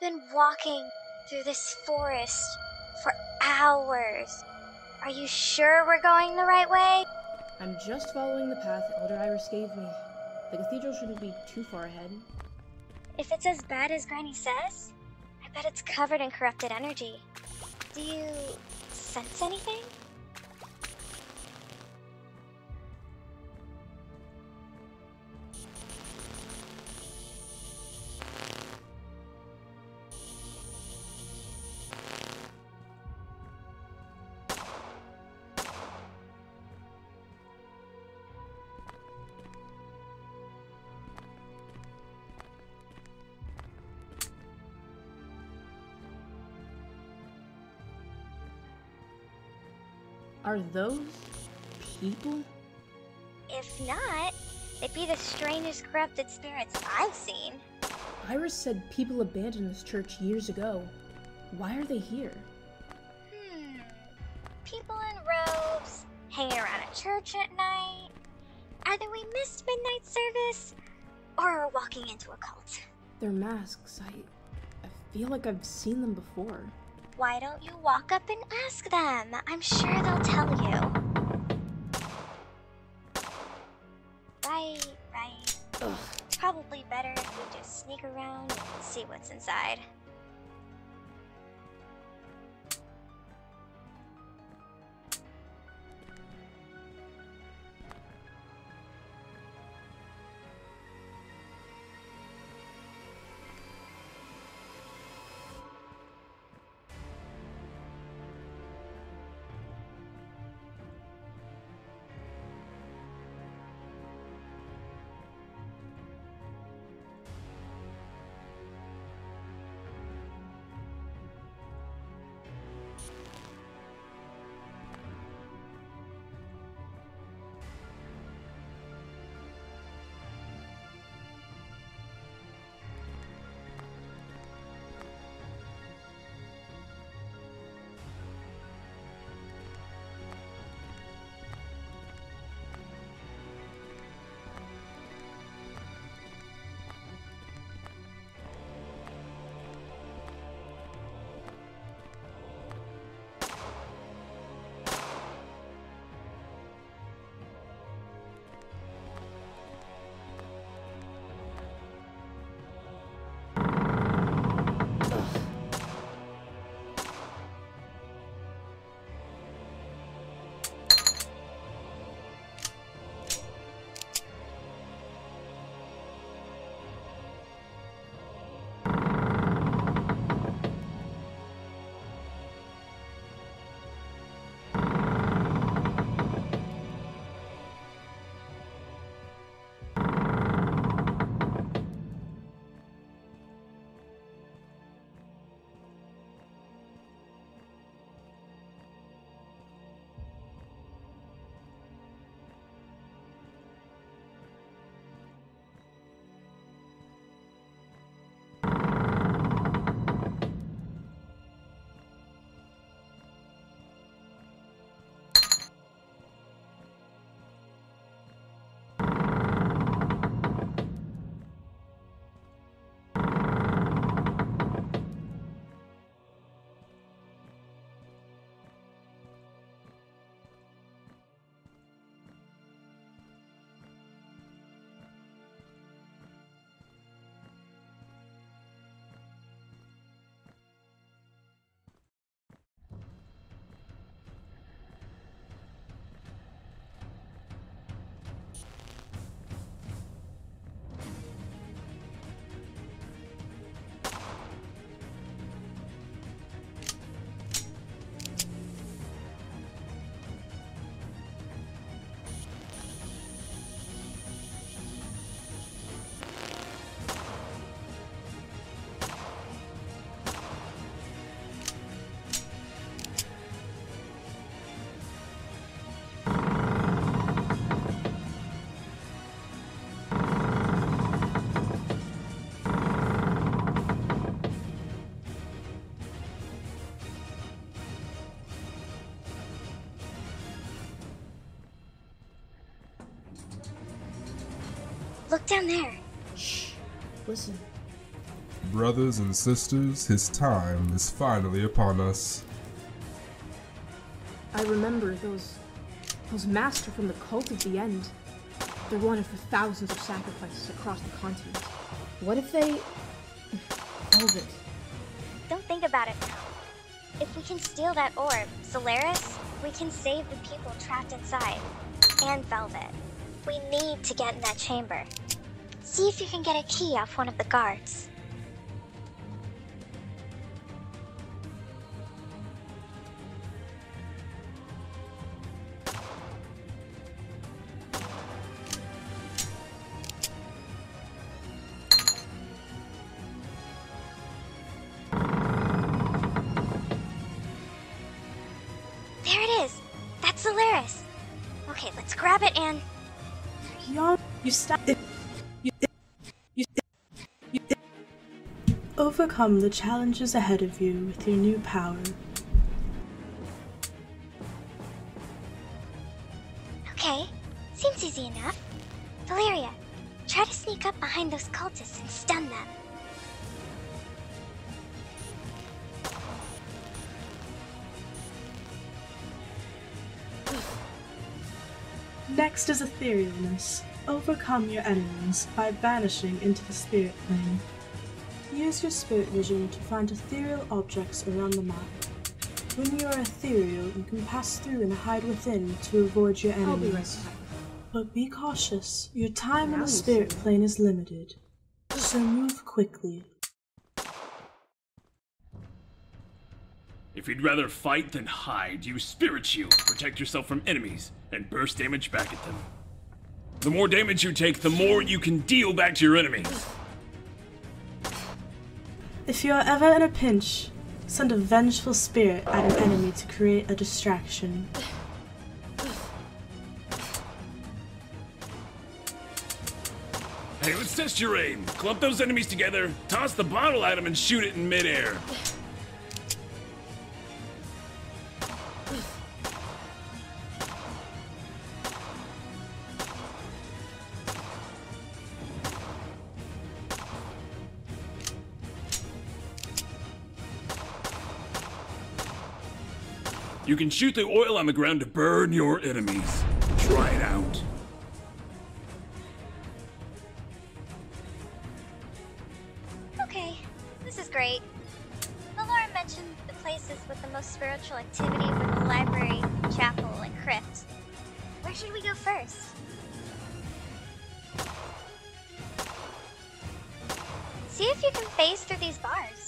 been walking through this forest for hours. Are you sure we're going the right way? I'm just following the path Elder Iris gave me. The cathedral shouldn't be too far ahead. If it's as bad as Granny says, I bet it's covered in corrupted energy. Do you sense anything? Are those people? If not, they'd be the strangest corrupted spirits I've seen. Iris said people abandoned this church years ago. Why are they here? Hmm. People in robes, hanging around a church at night. Either we missed midnight service, or we're walking into a cult. Their masks, I. I feel like I've seen them before. Why don't you walk up and ask them? I'm sure they'll tell you. Right, right. Ugh. Probably better if we just sneak around and see what's inside. Look down there. Shh. Listen. Brothers and sisters, his time is finally upon us. I remember those those master from the cult of the end. They're one of the thousands of sacrifices across the continent. What if they Velvet? Don't think about it now. If we can steal that orb, Zolaris, we can save the people trapped inside. And Velvet. We need to get in that chamber. See if you can get a key off one of the guards. There it is! That's! Okay, let's grab it and. Yon, you stop it. You, you, you, overcome the challenges ahead of you with your new power. Okay, seems easy enough. Valeria, try to sneak up behind those cultists and stun them. Next is etherealness. Overcome your enemies by vanishing into the spirit plane. Use your spirit vision to find ethereal objects around the map. When you are ethereal, you can pass through and hide within to avoid your I'll be right enemies. But be cautious, your time in the spirit plane is limited. So move quickly. If you'd rather fight than hide, use Spirit Shield. to Protect yourself from enemies and burst damage back at them. The more damage you take, the more you can deal back to your enemies. If you are ever in a pinch, send a vengeful spirit at an enemy to create a distraction. Hey, let's test your aim. Clump those enemies together, toss the bottle at them, and shoot it in midair. You can shoot the oil on the ground to burn your enemies. Try it out. Okay, this is great. Valora mentioned the places with the most spiritual activity were the library, chapel, and crypt. Where should we go first? See if you can phase through these bars.